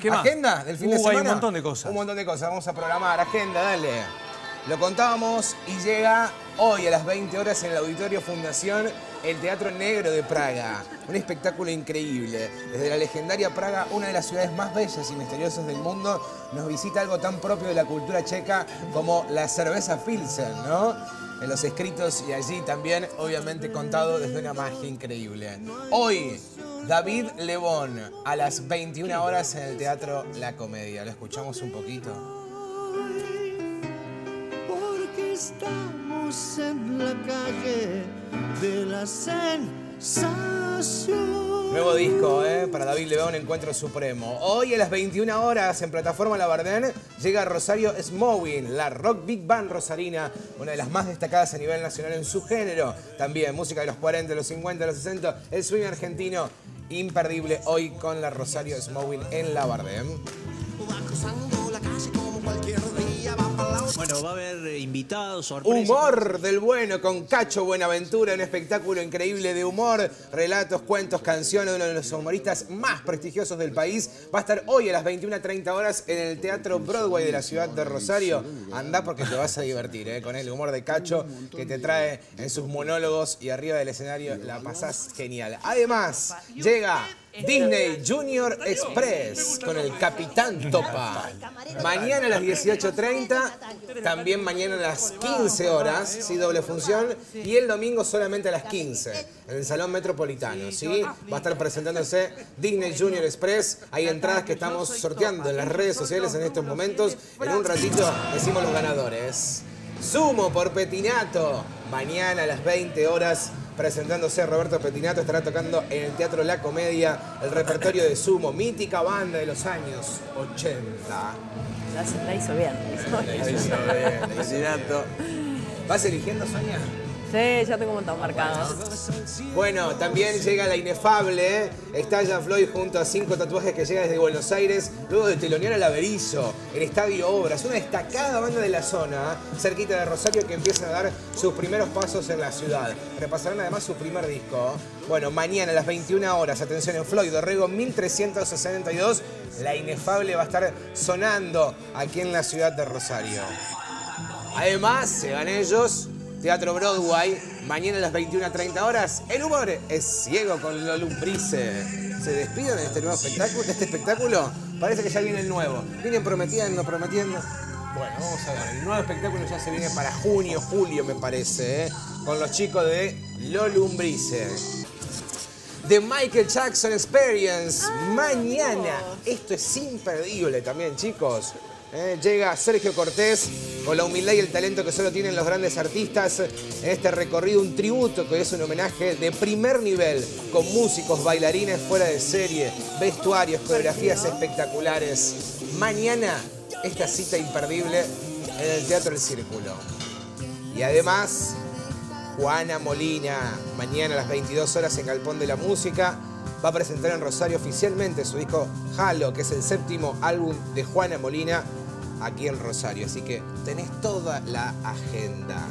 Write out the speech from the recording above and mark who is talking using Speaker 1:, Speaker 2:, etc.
Speaker 1: ¿Qué más?
Speaker 2: ¿Agenda del fin de
Speaker 1: Uh, hay
Speaker 2: semana?
Speaker 1: un montón de cosas.
Speaker 2: Un montón de cosas. Vamos a programar. Agenda, dale. Lo contábamos y llega hoy a las 20 horas en el Auditorio Fundación el Teatro Negro de Praga. Un espectáculo increíble. Desde la legendaria Praga, una de las ciudades más bellas y misteriosas del mundo, nos visita algo tan propio de la cultura checa como la cerveza Pilsen, ¿no? En los escritos y allí también, obviamente, contado desde una magia increíble. Hoy, David Lebón, a las 21 horas en el Teatro La Comedia. ¿Lo escuchamos un poquito?
Speaker 3: porque estamos en la calle de la sensación.
Speaker 2: Nuevo disco, ¿eh? Para David León, Encuentro Supremo. Hoy a las 21 horas en plataforma La Bardén llega Rosario Smowin, la rock big band rosarina, una de las más destacadas a nivel nacional en su género. También música de los 40, los 50, los 60, el swing argentino. Imperdible hoy con la Rosario Smowin en La Bardén.
Speaker 4: Bueno, va a haber invitados, sorpresas.
Speaker 2: Humor del bueno con Cacho Buenaventura, un espectáculo increíble de humor, relatos, cuentos, canciones, uno de los humoristas más prestigiosos del país. Va a estar hoy a las 21.30 horas en el Teatro Broadway de la ciudad de Rosario. Anda porque te vas a divertir ¿eh? con el humor de Cacho que te trae en sus monólogos y arriba del escenario la pasás genial. Además, llega Disney Junior Express con el Capitán Topa. Mañana a las 18.30, también mañana a las 15 horas, sí, doble función, y el domingo solamente a las 15, en el Salón Metropolitano, ¿sí? Va a estar presentándose Disney Junior Express. Hay entradas que estamos sorteando en las redes sociales en estos momentos. En un ratito decimos los ganadores. Sumo por Petinato, mañana a las 20 horas presentándose Roberto Petinato, estará tocando en el Teatro La Comedia el repertorio de Sumo, mítica banda de los años 80.
Speaker 5: La, la hizo bien. la hizo bien.
Speaker 2: Petinato. ¿Vas eligiendo, Sonia?
Speaker 5: Sí, ya tengo un montón marcados.
Speaker 2: Bueno, también llega la inefable. Estalla Floyd junto a cinco tatuajes que llega desde Buenos Aires, luego de telonear al Averizo, el Estadio Obras, una destacada banda de la zona, cerquita de Rosario, que empieza a dar sus primeros pasos en la ciudad. Repasarán además su primer disco. Bueno, mañana a las 21 horas, atención en Floyd, Dorrego 1362, la inefable va a estar sonando aquí en la ciudad de Rosario. Además, se van ellos, Teatro Broadway, mañana a las 21.30 horas. El humor es ciego con lo lumbrice. ¿Se despiden de este nuevo espectáculo? ¿De este espectáculo? Parece que ya viene el nuevo. Vienen prometiendo, prometiendo. Bueno, vamos a ver. El nuevo espectáculo ya se viene para junio, julio, me parece, ¿eh? con los chicos de Lo Lumbrice. The Michael Jackson Experience, mañana. Esto es imperdible también, chicos. Eh, llega Sergio Cortés con la humildad y el talento que solo tienen los grandes artistas en este recorrido, un tributo que es un homenaje de primer nivel, con músicos, bailarines fuera de serie, vestuarios, coreografías espectaculares. Mañana, esta cita imperdible en el Teatro El Círculo. Y además, Juana Molina, mañana a las 22 horas en Galpón de la Música, va a presentar en Rosario oficialmente su disco Halo, que es el séptimo álbum de Juana Molina aquí en Rosario. Así que tenés toda la agenda.